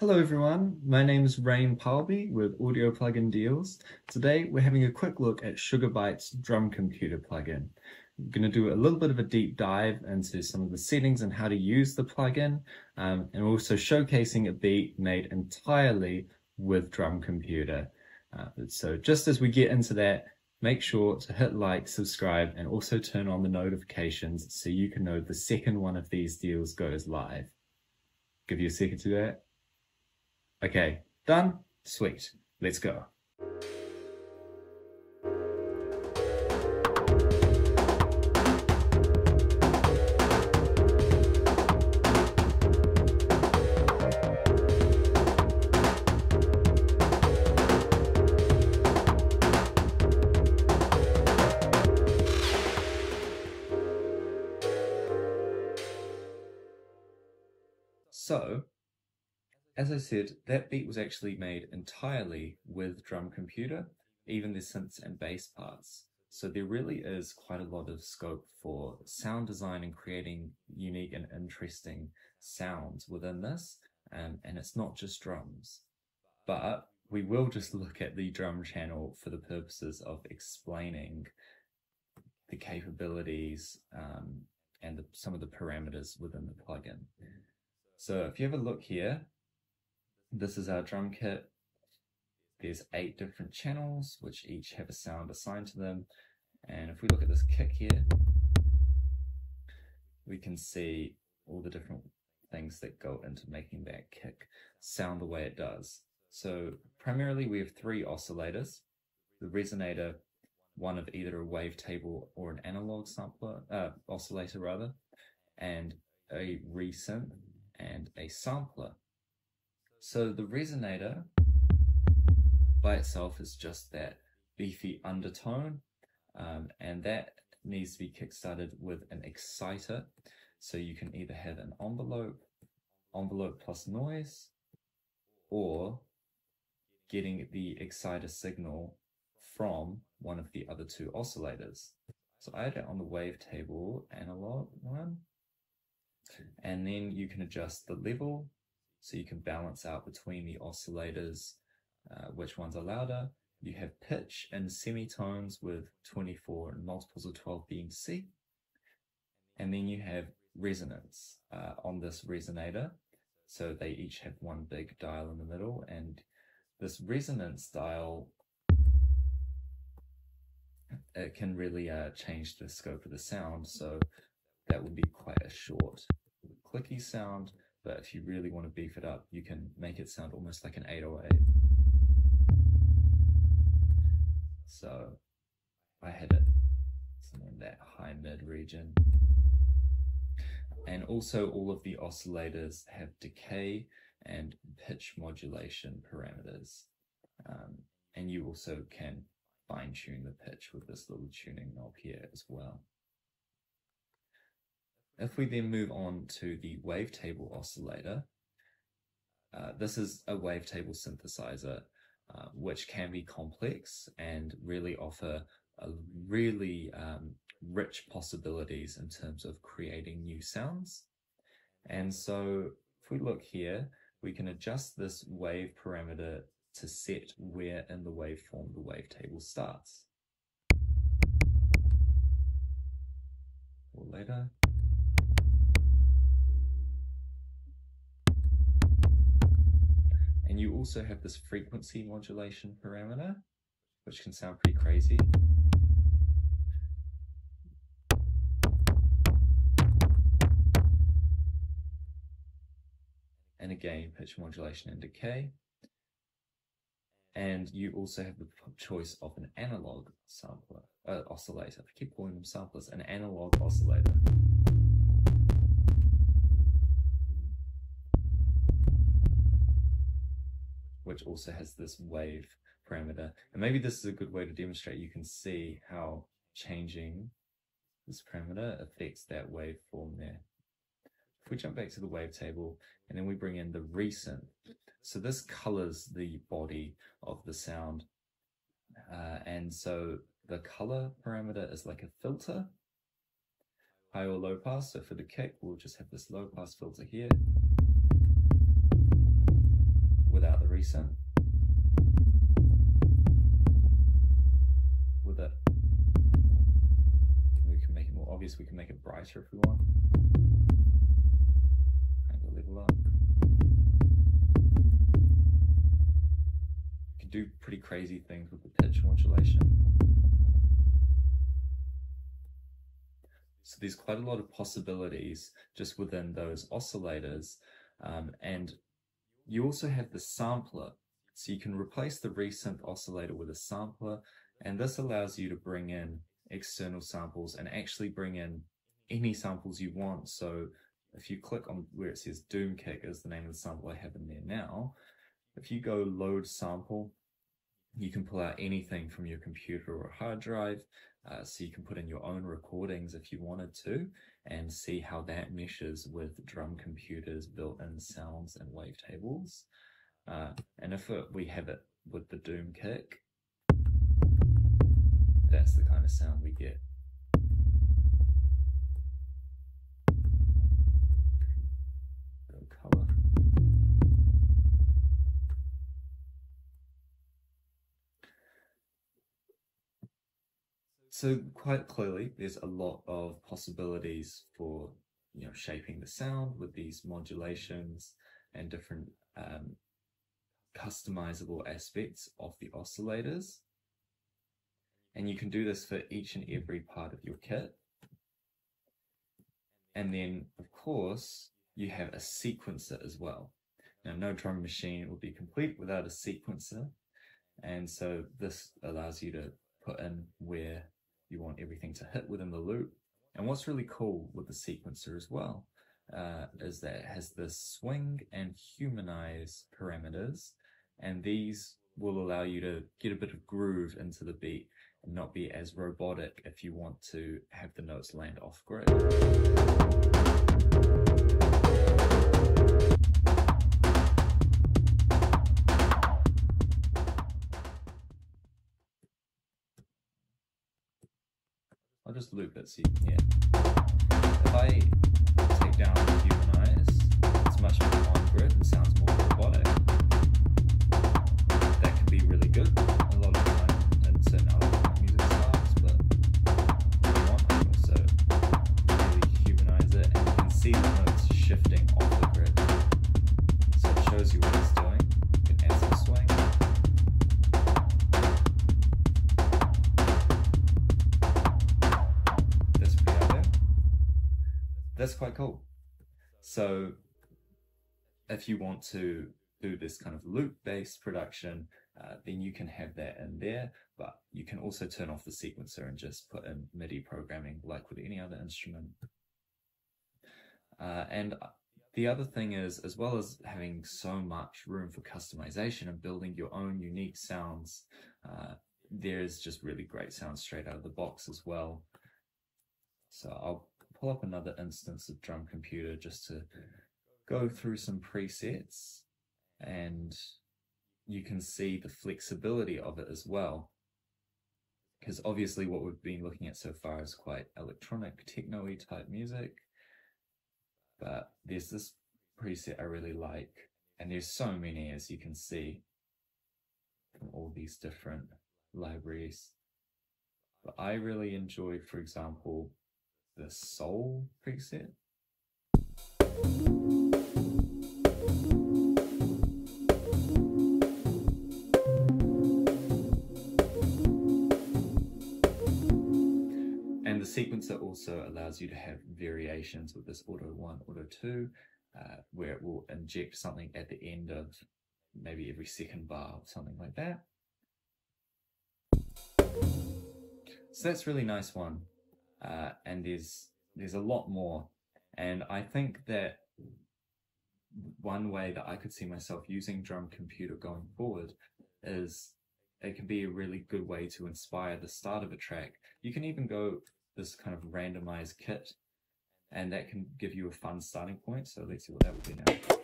Hello everyone, my name is Rain Palby with Audio Plugin Deals. Today we're having a quick look at Sugar Bytes' drum computer plugin. I'm going to do a little bit of a deep dive into some of the settings and how to use the plugin, um, and also showcasing a beat made entirely with drum computer. Uh, so just as we get into that, make sure to hit like, subscribe, and also turn on the notifications so you can know the second one of these deals goes live. Give you a second to that. Okay, done? Sweet. Let's go. So, as I said, that beat was actually made entirely with drum computer, even the synths and bass parts. So there really is quite a lot of scope for sound design and creating unique and interesting sounds within this. Um, and it's not just drums, but we will just look at the drum channel for the purposes of explaining the capabilities um, and the, some of the parameters within the plugin. So if you have a look here, this is our drum kit. There's eight different channels, which each have a sound assigned to them. And if we look at this kick here, we can see all the different things that go into making that kick sound the way it does. So primarily we have three oscillators, the resonator, one of either a wavetable or an analog sampler, uh, oscillator rather, and a resynth and a sampler. So the resonator by itself is just that beefy undertone, um, and that needs to be kickstarted with an exciter. So you can either have an envelope, envelope plus noise, or getting the exciter signal from one of the other two oscillators. So I had it on the wavetable analog one, and then you can adjust the level so you can balance out between the oscillators, uh, which ones are louder. You have pitch and semitones with 24 and multiples of 12 being C. And then you have resonance uh, on this resonator. So they each have one big dial in the middle and this resonance dial it can really uh, change the scope of the sound. So that would be quite a short clicky sound but if you really want to beef it up, you can make it sound almost like an 808. So I had it in that high mid region. And also all of the oscillators have decay and pitch modulation parameters. Um, and you also can fine tune the pitch with this little tuning knob here as well. If we then move on to the wavetable oscillator, uh, this is a wavetable synthesizer, uh, which can be complex and really offer really um, rich possibilities in terms of creating new sounds. And so if we look here, we can adjust this wave parameter to set where in the waveform the wavetable starts. Or later. Also have this frequency modulation parameter, which can sound pretty crazy. And again, pitch modulation and decay. And you also have the choice of an analog sampler, uh, oscillator. I keep calling them samplers, an analog oscillator. Which also has this wave parameter. And maybe this is a good way to demonstrate. You can see how changing this parameter affects that waveform there. If we jump back to the wavetable and then we bring in the resynth. so this colors the body of the sound. Uh, and so the color parameter is like a filter, high or low pass. So for the kick, we'll just have this low pass filter here. Recent. With it. We can make it more obvious, we can make it brighter if we want. And the level up. You can do pretty crazy things with the pitch modulation. So there's quite a lot of possibilities just within those oscillators. Um, and you also have the sampler. So you can replace the resynth oscillator with a sampler, and this allows you to bring in external samples and actually bring in any samples you want. So if you click on where it says Doom Kick is the name of the sample I have in there now, if you go load sample, you can pull out anything from your computer or hard drive. Uh, so you can put in your own recordings if you wanted to and see how that meshes with drum computers built-in sounds and wavetables. Uh, and if it, we have it with the Doom kick, that's the kind of sound we get. So quite clearly, there's a lot of possibilities for you know shaping the sound with these modulations and different um, customizable aspects of the oscillators. And you can do this for each and every part of your kit. And then, of course, you have a sequencer as well. Now, no drum machine will be complete without a sequencer. And so this allows you to put in where you want everything to hit within the loop. And what's really cool with the sequencer as well uh, is that it has the swing and humanize parameters, and these will allow you to get a bit of groove into the beat and not be as robotic if you want to have the notes land off grid. Just loop it can hear. If I That's quite cool. So if you want to do this kind of loop-based production, uh, then you can have that in there, but you can also turn off the sequencer and just put in MIDI programming like with any other instrument. Uh, and the other thing is, as well as having so much room for customization and building your own unique sounds, uh, there's just really great sounds straight out of the box as well. So I'll pull up another instance of Drum Computer just to go through some presets and you can see the flexibility of it as well. Because obviously what we've been looking at so far is quite electronic, techno-y type music. But there's this preset I really like, and there's so many as you can see from all these different libraries. But I really enjoy, for example, the soul preset. And the sequencer also allows you to have variations with this auto 1, auto 2, uh, where it will inject something at the end of maybe every second bar or something like that. So that's really nice one. Uh, and there's there's a lot more. And I think that one way that I could see myself using drum computer going forward is it can be a really good way to inspire the start of a track. You can even go this kind of randomized kit and that can give you a fun starting point. So let's see what that would be now.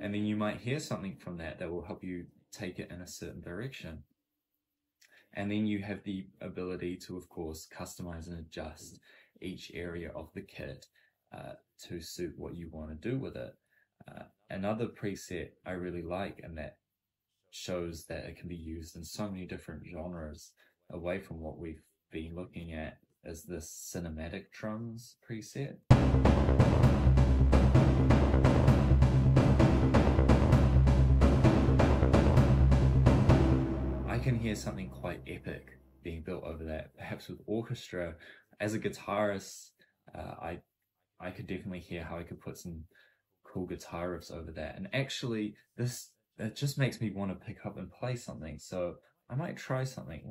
And then you might hear something from that that will help you take it in a certain direction. And then you have the ability to, of course, customize and adjust each area of the kit uh, to suit what you want to do with it. Uh, another preset I really like and that shows that it can be used in so many different genres away from what we've been looking at is this cinematic drums preset. Can hear something quite epic being built over that, perhaps with orchestra. As a guitarist, uh, I I could definitely hear how I could put some cool guitar riffs over that. And actually, this it just makes me want to pick up and play something. So I might try something.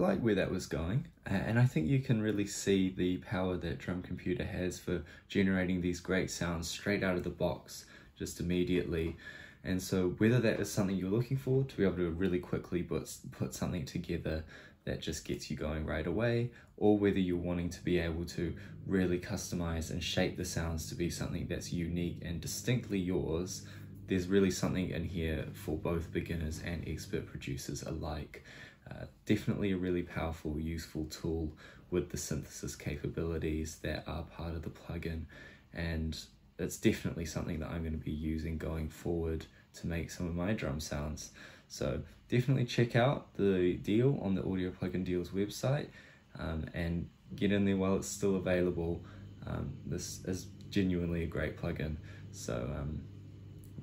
Like where that was going, and I think you can really see the power that Drum Computer has for generating these great sounds straight out of the box, just immediately. And so whether that is something you're looking for, to be able to really quickly put, put something together that just gets you going right away, or whether you're wanting to be able to really customize and shape the sounds to be something that's unique and distinctly yours, there's really something in here for both beginners and expert producers alike. Uh, definitely a really powerful, useful tool with the synthesis capabilities that are part of the plugin. And it's definitely something that I'm going to be using going forward to make some of my drum sounds. So definitely check out the deal on the Audio Plugin Deals website um, and get in there while it's still available. Um, this is genuinely a great plugin. So, um,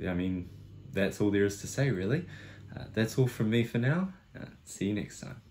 I mean, that's all there is to say, really. Uh, that's all from me for now. See you next time.